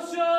Wilson.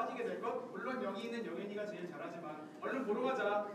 빠지게 될 것? 물론 여기 있는 영현이가 제일 잘하지만 얼른 보러 가자.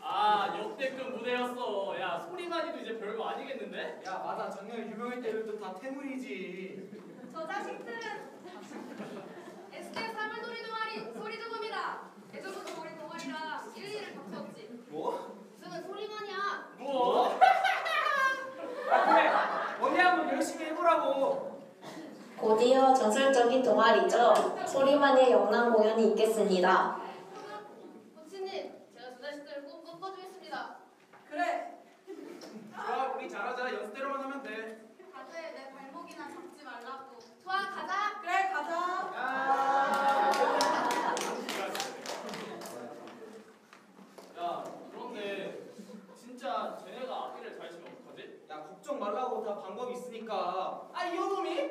아 역대급 무대였어 야 소리만이도 이제 별거 아니겠는데? 야 맞아 작년에 유명했던 애들도 다 태물이지 저 자식들은 SK 사물놀이 동아리 소리 조금이다. 예전부터 우리 동아리랑 1, 2를 다투었지. 뭐? 우승은 소리만이야. 뭐? 아 그래 언니 한번 열심히 해보라고 곧이어 전설적인 동아리죠. 소리만의 영남 공연이 있겠습니다. 코치님, 제가 저 자식들을 꼭 꺾어주겠습니다. 그래. 좋아 우리 잘하자 연습대로만 하면 돼 다들 내 발목이나 잡지 말라고. 좋아, 가자. 그래 가자. 야 그런데 진짜 쟤네가 악기를 잘 치면 어떡하지? 야 걱정 말라고 다 방법이 있으니까 아 이놈이?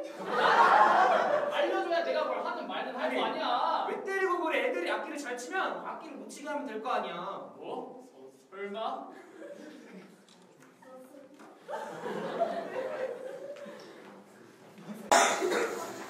알려줘야 내가 뭘 하든 말든 할 거 아니야 왜 때리고 그래 애들이 악기를 잘 치면 악기를 못 치게 하면 될 거 아니야 뭐? 서- 설마?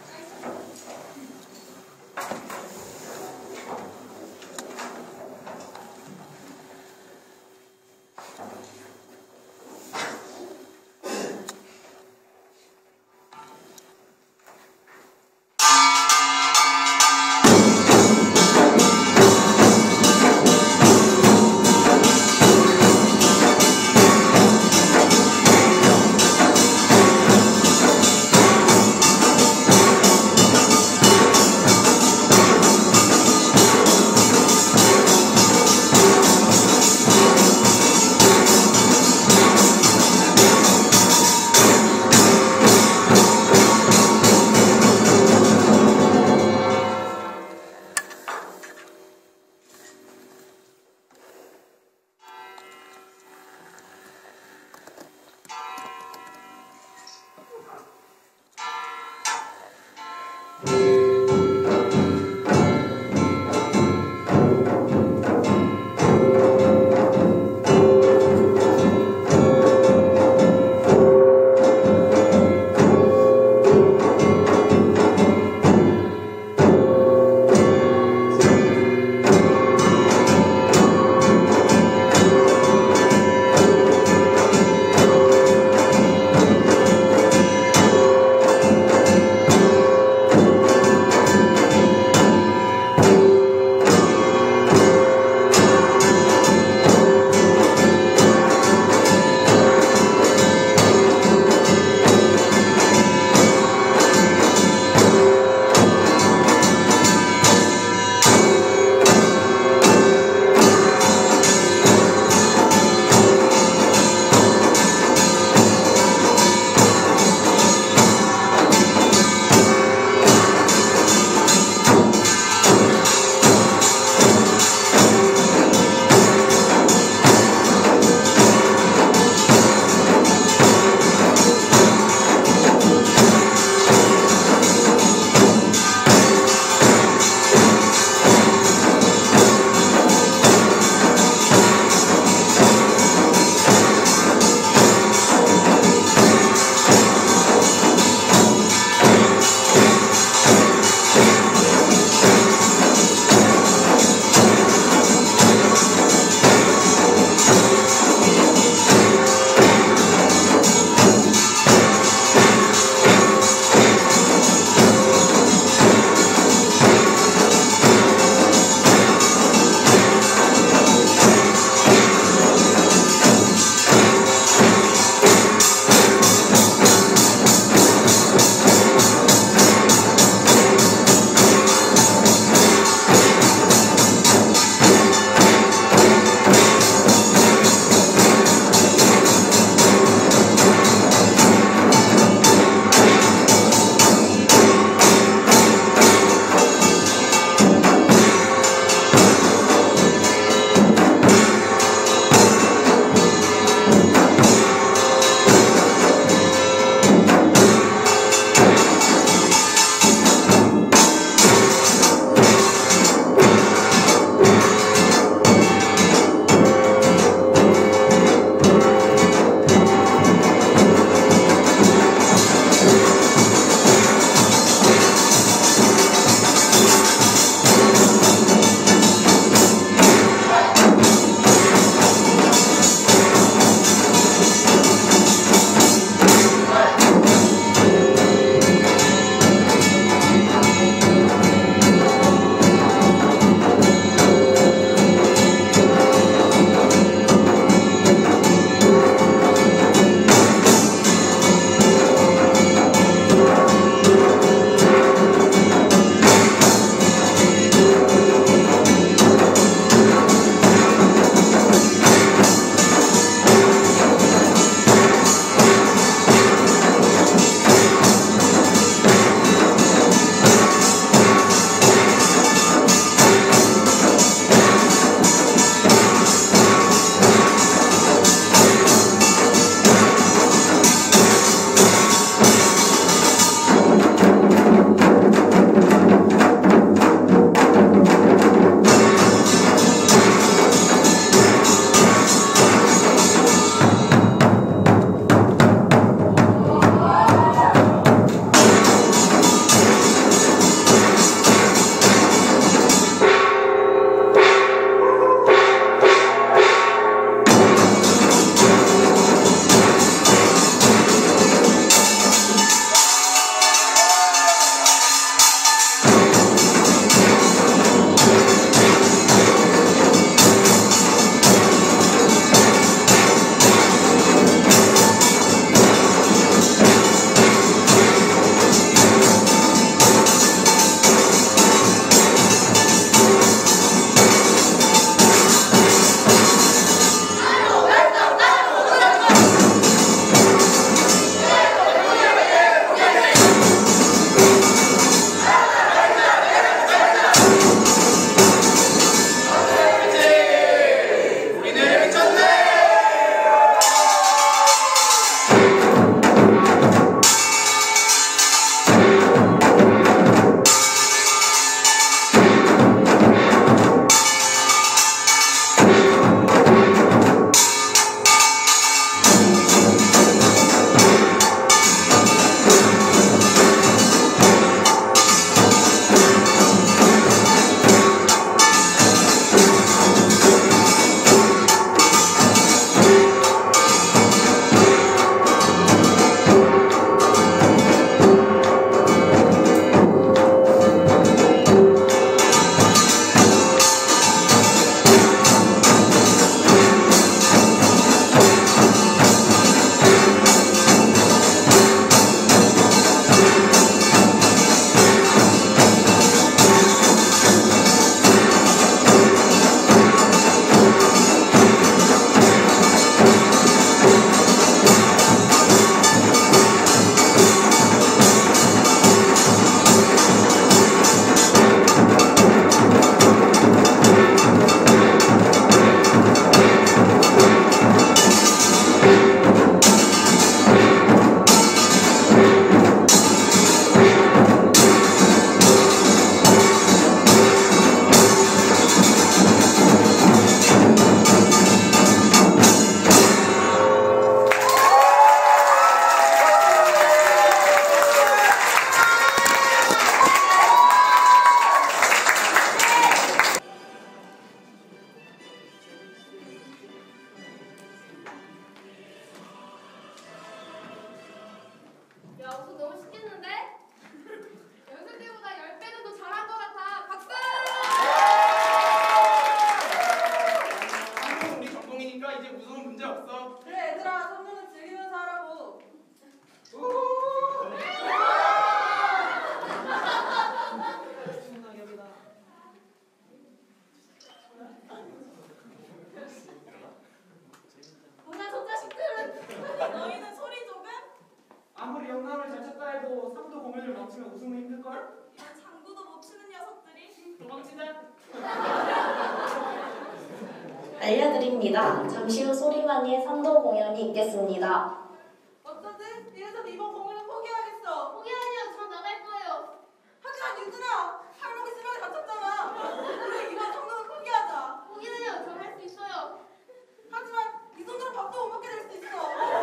밥도 못 먹게 될 수 있어.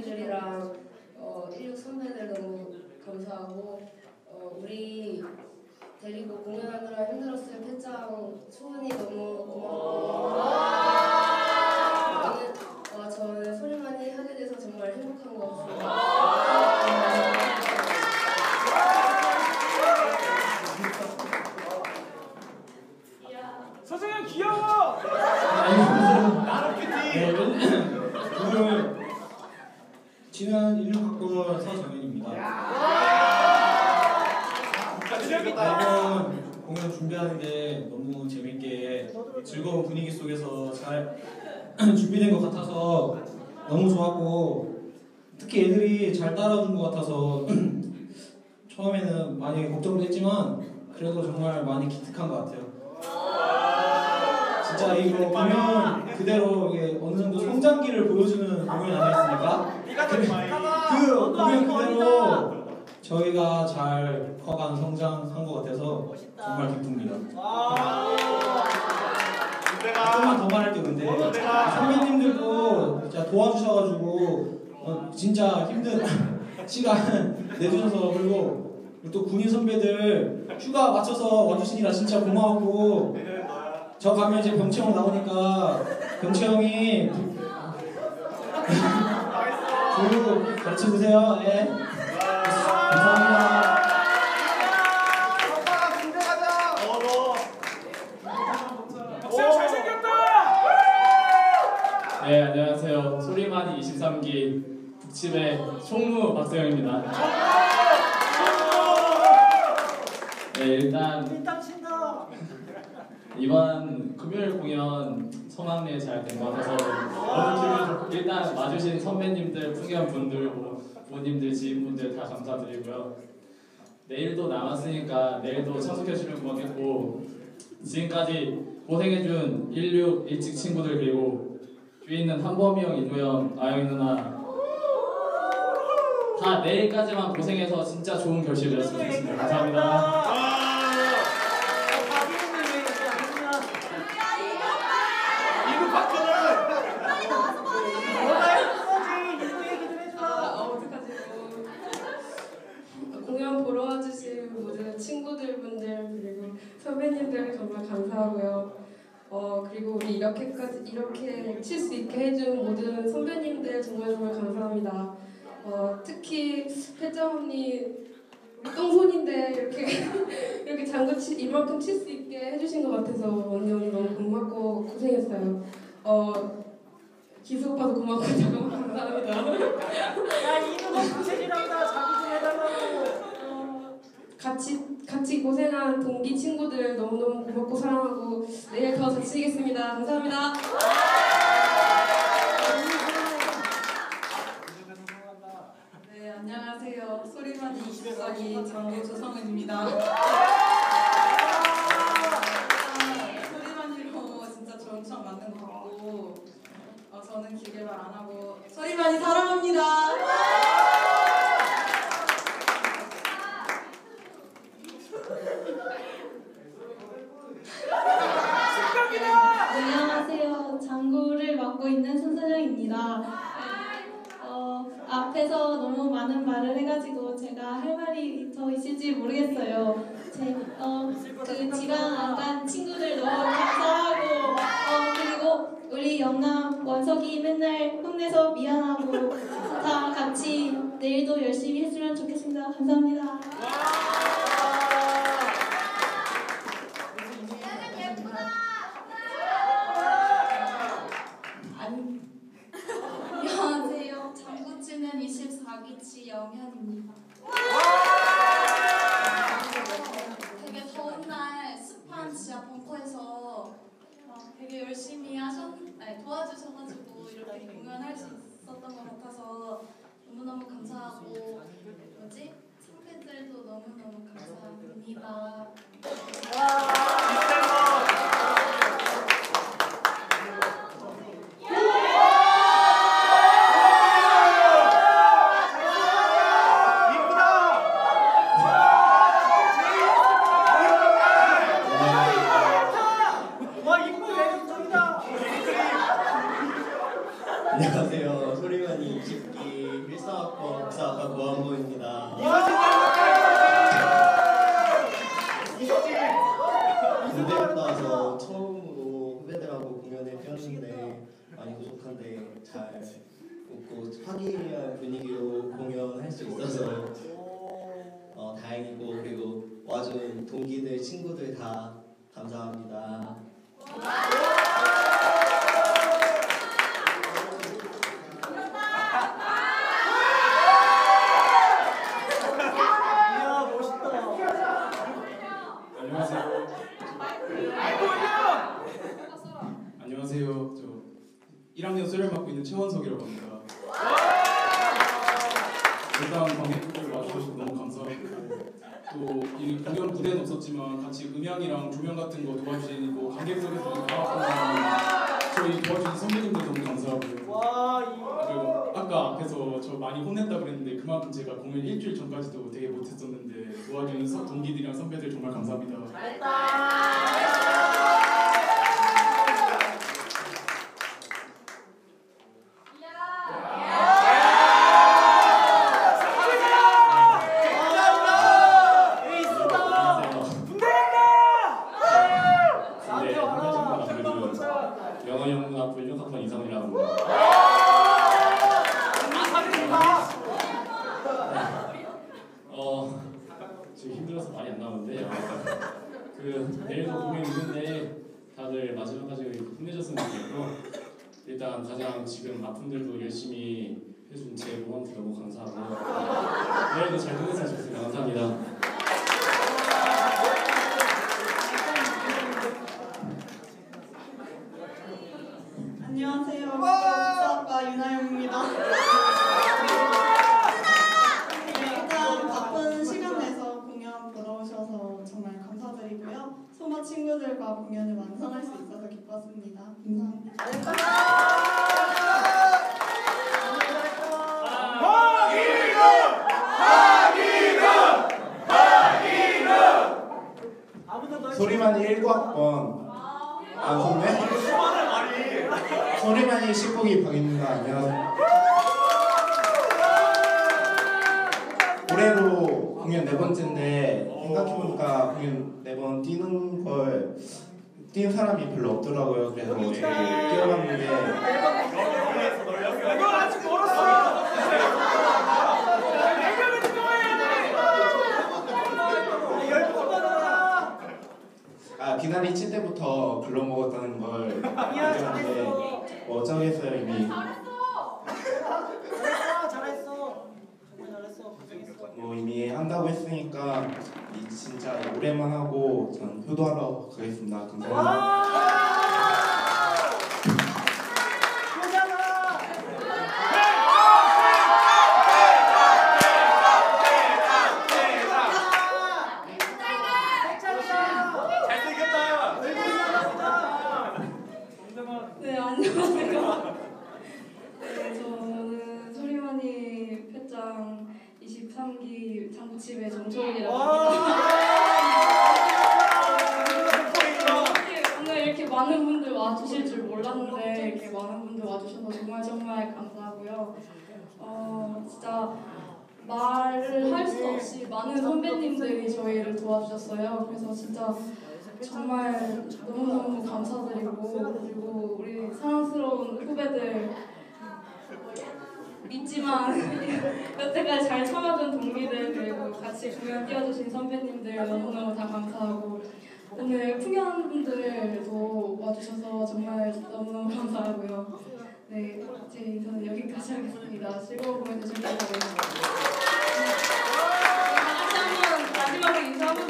동기들이랑 어, 16 선배들 너무 감사하고 어, 우리 데리고 공연하느라 힘들었을 패짱 초은이 너무 고맙고 저는, 어, 저는 소리만이 하게 돼서 정말 행복한 것 같습니다. 서정현 귀여워. 네, 오늘 지난 16학번 서정현입니다. 이번 공연 준비하는데 너무 재밌게 즐거운 분위기 속에서 잘 준비된 것 같아서 너무 좋았고 특히 애들이 잘 따라준 것 같아서 처음에는 많이 걱정도 했지만 그래도 정말 많이 기특한 것 같아요. 진짜 이거 공연 그대로 이게 어느 정도 성장기를 보여주는 공연 아니었습니까? 그 공연 그대로 저희가 잘 커간 성장한 것 같아서 정말 기쁩니다. 조금만 더 말할 게 근데 선배님들도 진짜 도와주셔가지고 어, 진짜 힘든 시간 내주셔서 그리고 또 군인 선배들 휴가 맞춰서 와주시니라 진짜 고마웠고 저 가면 이제 병채 형 나오니까 병채 형이 교육 가르쳐 주세요. 예. 감사합니다. 오빠 군대 가자. 박세현 잘생겼다. 네, 안녕하세요. 소리만이 23기 북침의 총무 박세영입니다. 네, 일단 이번 금요일 공연 성황리에 잘 된 것 같아서 너무 좋고 일단 와주신 선배님들, 풍경 분들, 뭐 부모님들, 지인분들 다 감사드리고요. 내일도 남았으니까 내일도 참석해주시면 고맙겠고 지금까지 고생해준 16 일찍 친구들 그리고 뒤에 있는 한범이 형, 인우 형, 아영이 누나 다 내일까지만 고생해서 진짜 좋은 결실 내었으면 좋겠습니다. 감사합니다. 이거 박근혜. 아, 어떡하지? 뭐. 공연 보러 와주신 모든 친구들 분들 그리고 선배님들 정말 감사하고요. 어 그리고 우리 이렇게까지 이렇게 칠 수 있게 해준 모든 선배님들 정말 정말 감사합니다. 어 특히 패짱 언니 우리 똥손인데 이렇게 이렇게 장구 치, 이만큼 칠 수 있게 해주신 것 같아서 언니 오늘 너무 고맙고 고생했어요. 어 기수 오빠도 고맙고 너무 감사합니다. 야 이누가 부채질한다 자기 좀 해달라고 어, 같이 같이 고생한 동기 친구들 너무너무 고맙고 사랑하고 내일 더 다치겠습니다. 감사합니다. 네 소리만이 24기 장로 조성은입니다 진짜 것 같고 어, 저는 길게 말 안 하고 소리만이 사랑합니다 안녕하세요. 장구를 맡고 있는 손선영입니다. 어, 앞에서 너무 많은 말을 해가지고 제가 할 말이 더 있을지 모르겠어요. 제, 어, 그 지방 미안 안간 친구들 너무 감사하고 어 그리고 우리 영남 원석이 맨날 혼내서 미안하고 다 같이 내일도 열심히 했으면 좋겠습니다. 감사합니다. 안녕하세요. 장구치는 24기치 영현입니다. 되게 더운 날 습한 지하 벙커에서 어, 되게 열심히 하셨, 아니, 도와주셔가지고 이렇게 공연할 수 있었던 것 같아서 너무너무 감사하고 뭐지? 선배들도 너무너무 감사합니다. 와 이쁜 외국적이다. 안녕하세요. 소리만이 20기 14학번 국사학과 고한보입니다. 군대 갔다 와서 처음으로 후배들하고 공연을 뛰었는데 많이 부족한데 잘 웃고 화기애애한 분위기로 공연할 수 있어서 어, 다행이고 그리고 와준 동기들 친구들 다 감사합니다. 이야 멋있다. 안녕하세요. 안녕하세요. 저 1학년 수련 맡고 있는 최원석이라고 합니다. 일단 관객분들 와주셔서 너무 감사하고 또 이 공연 무대는 없었지만 같이 음향이랑 조명 같은 거 도와주시고 관객석에서 방학동안 저희 도와주신 선배님들 너무 감사하고요. 그리고 아까 앞에서 저 많이 혼냈다 그랬는데 그만큼 제가 공연 일주일 전까지도 되게 못했었는데 도와주는 서- 동기들이랑 선배들 정말 감사합니다. 네, 가겠습니다. 감사합니다. 네, 안녕하세요. 네, 저는 소리만이 패장 23기 장구칩의 정초은이라고 합니다. 이렇게 오늘 이렇게 많은 분들 와주실 줄 몰랐는데 이렇게 많은 분들 와주셔서 정말 정말 감사하고요. 어, 진짜 말을 할 수 없이 많은 선배님들이 저희를 도와주셨어요. 그래서 진짜 정말 너무너무 감사드리고 그리고 우리 사랑스러운 후배들 있지만 여태까지 잘 참아준 동기들 그리고 같이 공연 띄워주신 선배님들 너무너무 다 감사하고 오늘 풍연분들도 와주셔서 정말 너무너무 감사하고요. 네, 제 인사는 여기까지 하겠습니다. 즐거운 공연 되시길 바랍니다. 다 같이 한번 마지막으로 인사 한번